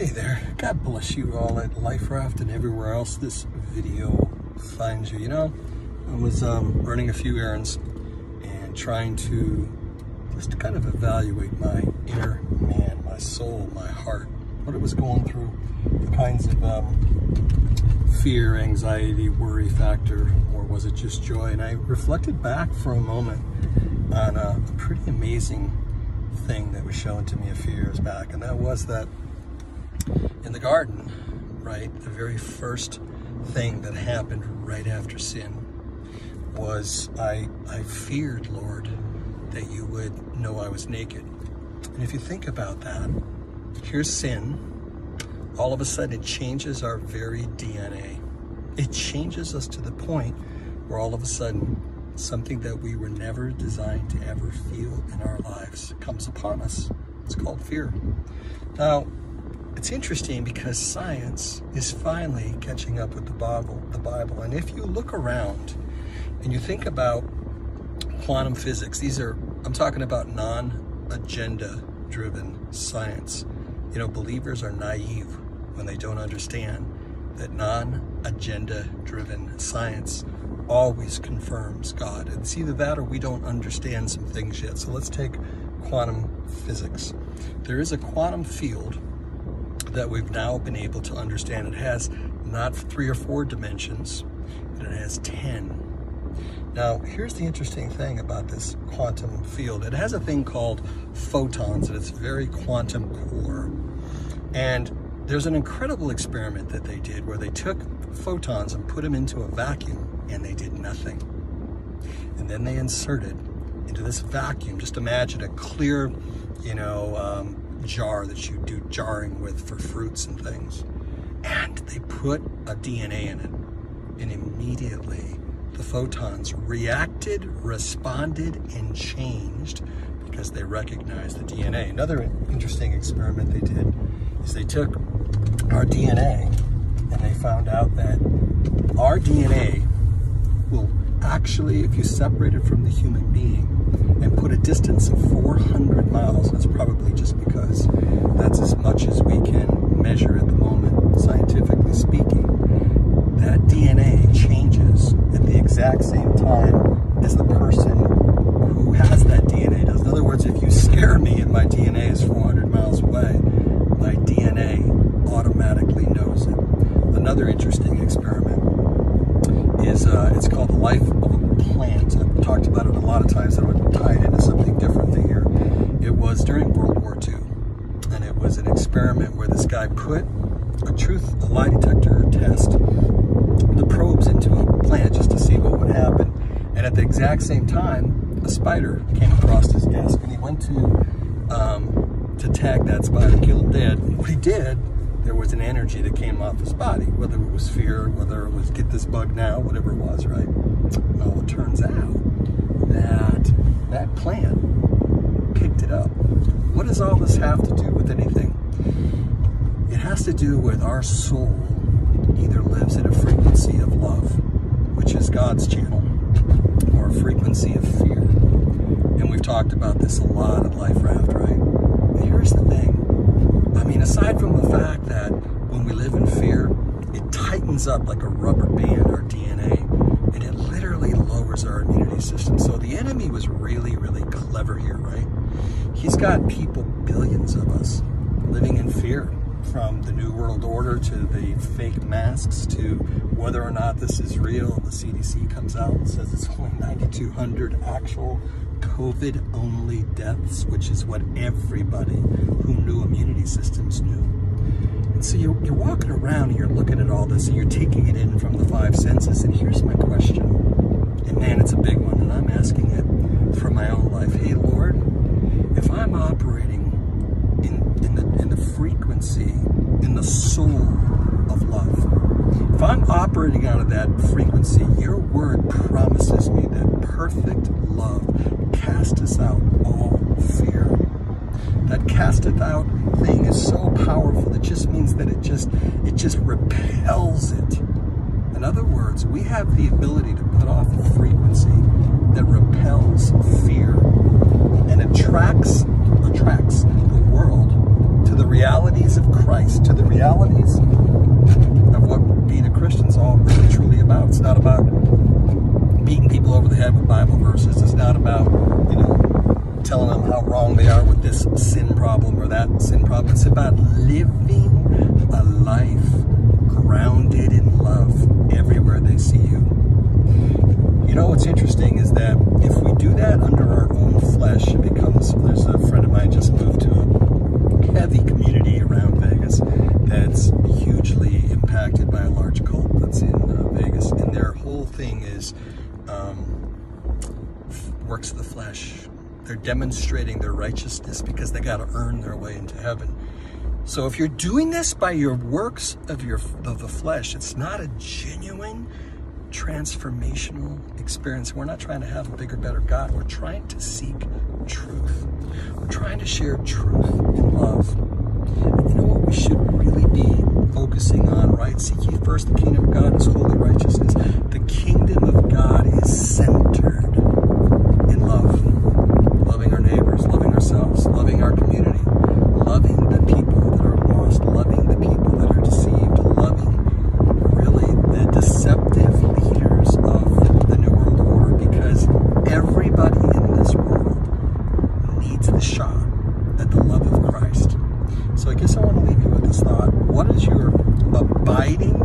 Hey there, God bless you all at Life Raft and everywhere else this video finds you. You know, I was um, running a few errands and trying to just kind of evaluate my inner man, my soul, my heart, what it was going through, the kinds of um, fear, anxiety, worry factor, or was it just joy? And I reflected back for a moment on a, a pretty amazing thing that was shown to me a few years back, and that was that in the garden, right, the very first thing that happened right after sin was I, I feared, Lord, that you would know I was naked. And if you think about that, here's sin. All of a sudden, it changes our very DNA. It changes us to the point where all of a sudden, something that we were never designed to ever feel in our lives comes upon us. It's called fear. Now, it's interesting because science is finally catching up with the Bible, the Bible. And if you look around and you think about quantum physics, these are, I'm talking about non-agenda driven science. You know, believers are naive when they don't understand that non-agenda driven science always confirms God. And it's either that or we don't understand some things yet. So let's take quantum physics. There is a quantum field that we've now been able to understand. It has not three or four dimensions, but it has 10. Now, here's the interesting thing about this quantum field. It has a thing called photons at its very quantum core. And there's an incredible experiment that they did where they took photons and put them into a vacuum and they did nothing. And then they inserted into this vacuum, just imagine a clear, you know, um, jar that you do jarring with for fruits and things. And they put a DNA in it. And immediately the photons reacted, responded, and changed because they recognized the DNA. Another interesting experiment they did is they took our DNA and they found out that our DNA will actually, if you separate it from the human being and put a distance of 400 miles, that's probably just because that's as much as we can measure at the moment, scientifically speaking, that DNA changes at the exact same time as the person who has that DNA does. In other words, if you scare me and my DNA is 400 miles away, my DNA automatically knows it. Another interesting experiment is uh, it's called the life of a plant. I've talked about it a lot of times. I would tie it into something different here. It was during World War II, and it was an experiment where this guy put a truth, a lie detector test, the probes into a plant just to see what would happen. And at the exact same time, a spider came across his desk, and he went to um, to tag that spider, kill him dead. What he did there was an energy that came off his body, whether it was fear, whether it was get this bug now, whatever it was, right? Well, it turns out that that plant picked it up. What does all this have to do with anything? It has to do with our soul either lives at a frequency of love, which is God's channel, or a frequency of fear. And we've talked about this a lot at Life Raft, right? here's the thing I mean, aside from the fact that when we live in fear, it tightens up like a rubber band our DNA, and it literally lowers our immunity system. So the enemy was really, clever here, right? He's got people, billions of us, living in fear from the New World Order to the fake masks to whether or not this is real. The CDC comes out and says it's only 9,200 actual COVID only deaths, which is what everybody who knew immunity systems knew. And so you're, you're walking around and you're looking at all this and you're taking it in from the five senses. And here's my question. Out of that frequency, your word promises me that perfect love casteth out all fear. That casteth out thing is so powerful. It just means that it just it just repels it. In other words, we have the ability to put off a frequency that repels fear and attracts attracts the world to the realities of Christ, to the realities of what being a Christian's all really truly about. It's not about beating people over the head with Bible verses. It's not about, you know, telling them how wrong they are with this sin problem or that sin problem. It's about living a life grounded in love everywhere they see you. You know what's interesting is that if we do that under our own flesh, it becomes, there's a friend of mine just moved to a heavy community around Vegas that's hugely impacted by a large cult that's in uh, Vegas. And their whole thing is um, works of the flesh. They're demonstrating their righteousness because they got to earn their way into heaven. So if you're doing this by your works of your of the flesh, it's not a genuine transformational experience. We're not trying to have a bigger, better God. We're trying to seek truth. We're trying to share truth and love. And you know what we should really be focusing on, right? Seek ye first the kingdom of God, his holy righteousness. The kingdom of God is centered lighting